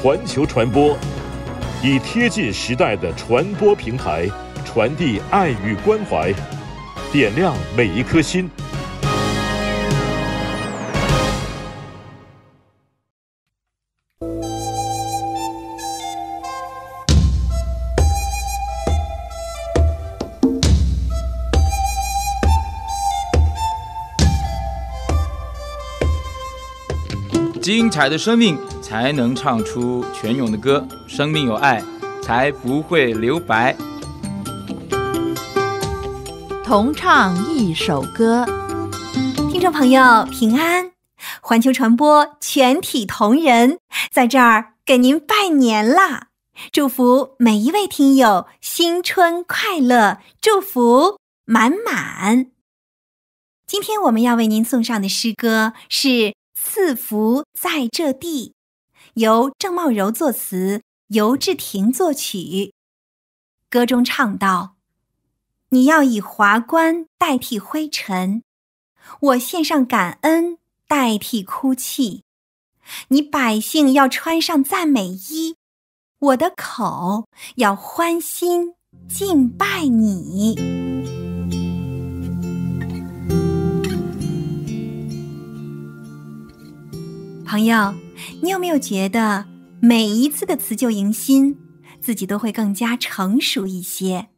环球传播，以贴近时代的传播平台，传递爱与关怀，点亮每一颗心。精彩的生命才能唱出泉涌的歌，生命有爱，才不会留白。同唱一首歌，听众朋友平安，环球传播全体同仁在这儿给您拜年啦！祝福每一位听友新春快乐，祝福满满。今天我们要为您送上的诗歌是。赐福在这地，由郑茂柔作词，尤志廷作曲。歌中唱道：“你要以华冠代替灰尘，我献上感恩代替哭泣。你百姓要穿上赞美衣，我的口要欢欣敬拜你。”朋友，你有没有觉得每一次的辞旧迎新，自己都会更加成熟一些？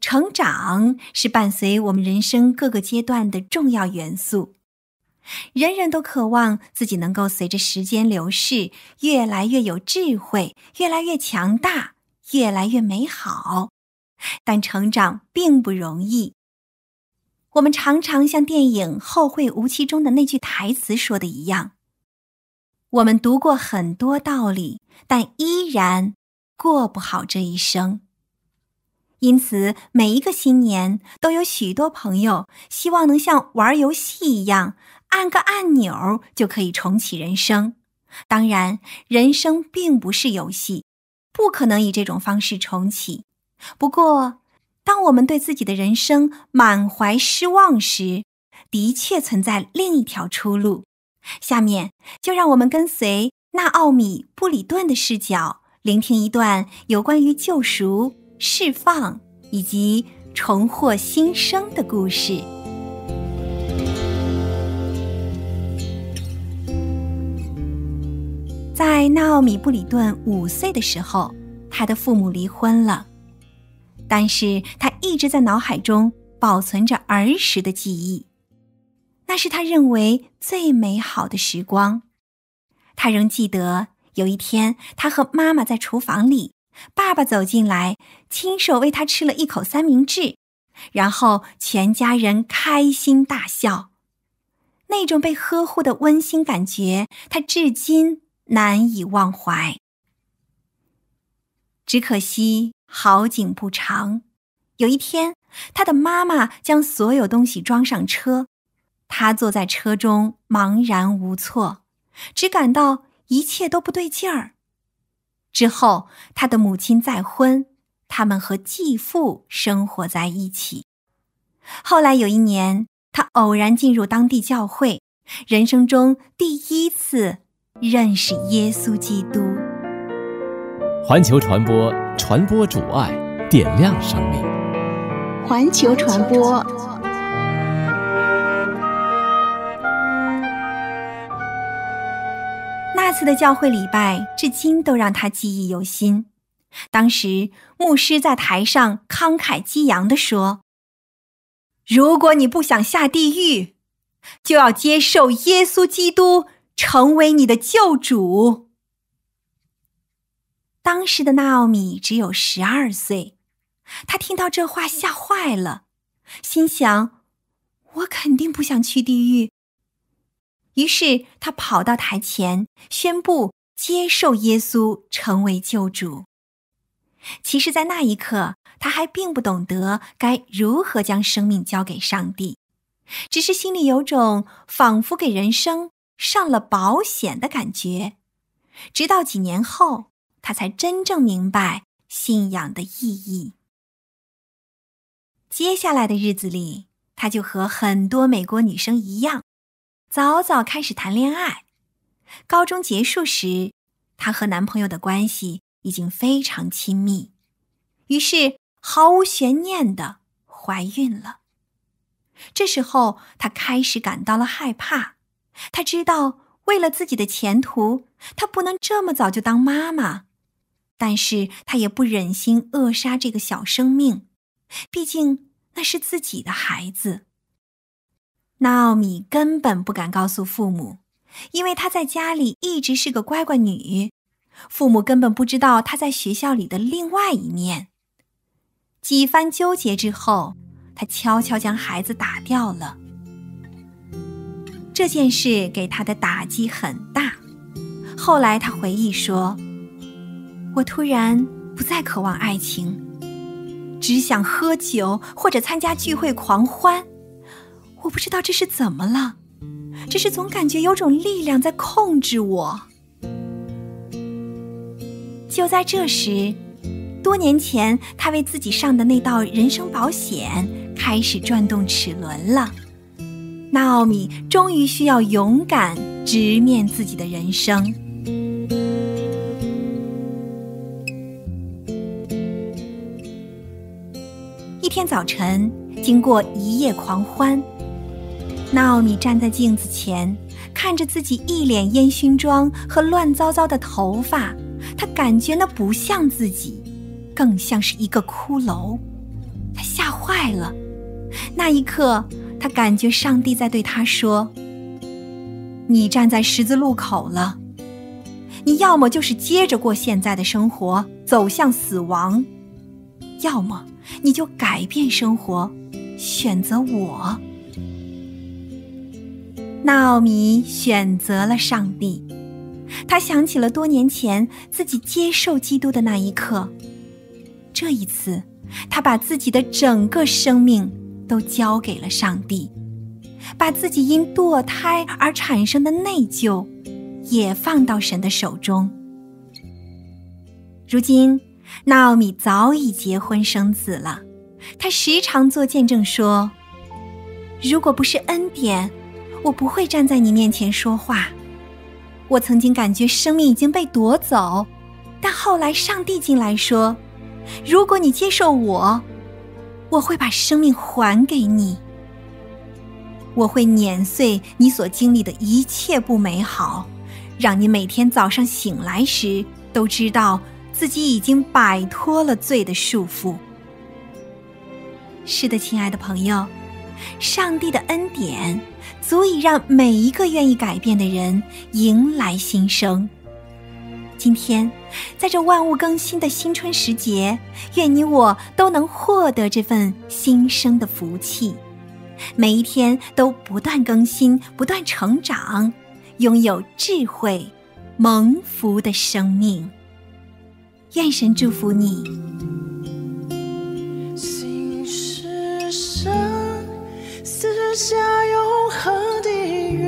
成长是伴随我们人生各个阶段的重要元素。人人都渴望自己能够随着时间流逝，越来越有智慧，越来越强大，越来越美好。但成长并不容易。我们常常像电影《后会无期》中的那句台词说的一样。我们读过很多道理，但依然过不好这一生。因此，每一个新年都有许多朋友希望能像玩游戏一样，按个按钮就可以重启人生。当然，人生并不是游戏，不可能以这种方式重启。不过，当我们对自己的人生满怀失望时，的确存在另一条出路。下面就让我们跟随纳奥米·布里顿的视角，聆听一段有关于救赎、释放以及重获新生的故事。在纳奥米·布里顿五岁的时候，他的父母离婚了，但是他一直在脑海中保存着儿时的记忆。那是他认为最美好的时光。他仍记得有一天，他和妈妈在厨房里，爸爸走进来，亲手喂他吃了一口三明治，然后全家人开心大笑。那种被呵护的温馨感觉，他至今难以忘怀。只可惜好景不长，有一天，他的妈妈将所有东西装上车。他坐在车中，茫然无措，只感到一切都不对劲儿。之后，他的母亲再婚，他们和继父生活在一起。后来有一年，他偶然进入当地教会，人生中第一次认识耶稣基督。环球传播，传播主爱，点亮生命。环球传播。次的教会礼拜，至今都让他记忆犹新。当时牧师在台上慷慨激昂地说：“如果你不想下地狱，就要接受耶稣基督成为你的救主。”当时的纳奥米只有十二岁，他听到这话吓坏了，心想：“我肯定不想去地狱。”于是他跑到台前，宣布接受耶稣成为救主。其实，在那一刻，他还并不懂得该如何将生命交给上帝，只是心里有种仿佛给人生上了保险的感觉。直到几年后，他才真正明白信仰的意义。接下来的日子里，他就和很多美国女生一样。早早开始谈恋爱，高中结束时，她和男朋友的关系已经非常亲密，于是毫无悬念的怀孕了。这时候，她开始感到了害怕。她知道，为了自己的前途，她不能这么早就当妈妈，但是她也不忍心扼杀这个小生命，毕竟那是自己的孩子。娜奥米根本不敢告诉父母，因为她在家里一直是个乖乖女，父母根本不知道她在学校里的另外一面。几番纠结之后，她悄悄将孩子打掉了。这件事给她的打击很大。后来她回忆说：“我突然不再渴望爱情，只想喝酒或者参加聚会狂欢。”我不知道这是怎么了，只是总感觉有种力量在控制我。就在这时，多年前他为自己上的那道人生保险开始转动齿轮了。纳奥米终于需要勇敢直面自己的人生。一天早晨，经过一夜狂欢。纳奥米站在镜子前，看着自己一脸烟熏妆和乱糟糟的头发，她感觉那不像自己，更像是一个骷髅。她吓坏了。那一刻，她感觉上帝在对她说：“你站在十字路口了，你要么就是接着过现在的生活，走向死亡；要么你就改变生活，选择我。”纳奥米选择了上帝，他想起了多年前自己接受基督的那一刻。这一次，他把自己的整个生命都交给了上帝，把自己因堕胎而产生的内疚也放到神的手中。如今，纳奥米早已结婚生子了，他时常做见证说：“如果不是恩典。”我不会站在你面前说话。我曾经感觉生命已经被夺走，但后来上帝进来说：“如果你接受我，我会把生命还给你。我会碾碎你所经历的一切不美好，让你每天早上醒来时都知道自己已经摆脱了罪的束缚。”是的，亲爱的朋友，上帝的恩典。足以让每一个愿意改变的人迎来新生。今天，在这万物更新的新春时节，愿你我都能获得这份新生的福气，每一天都不断更新、不断成长，拥有智慧、蒙福的生命。愿神祝福你。下永恒的雨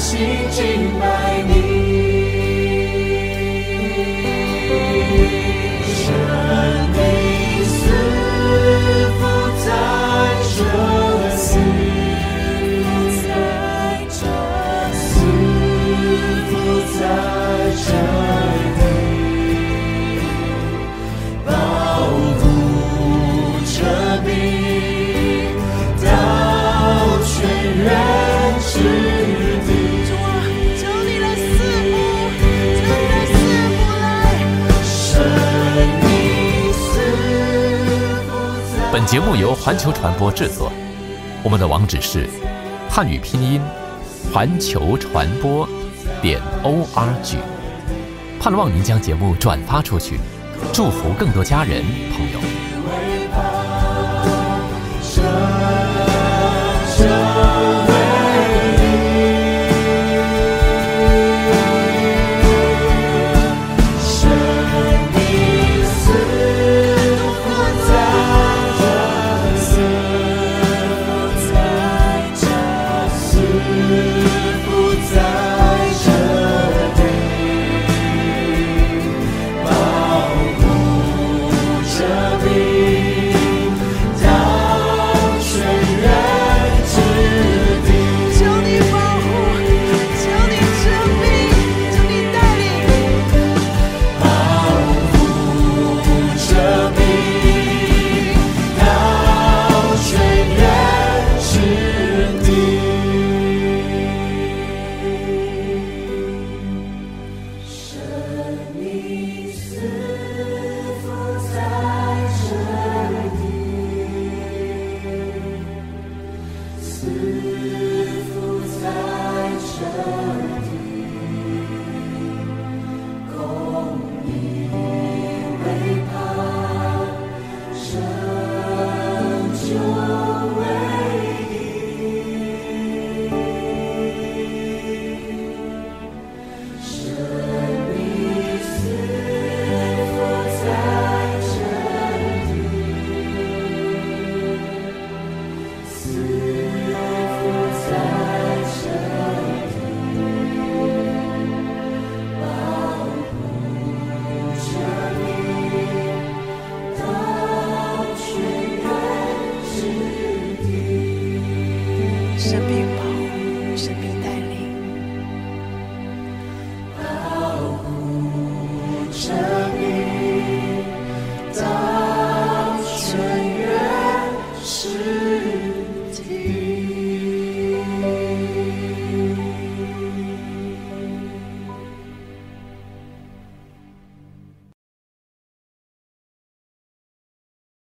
心敬拜你。节目由环球传播制作，我们的网址是汉语拼音环球传播点 o r g，盼望您将节目转发出去，祝福更多家人朋友。生病吧。